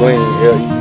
queen, yeah.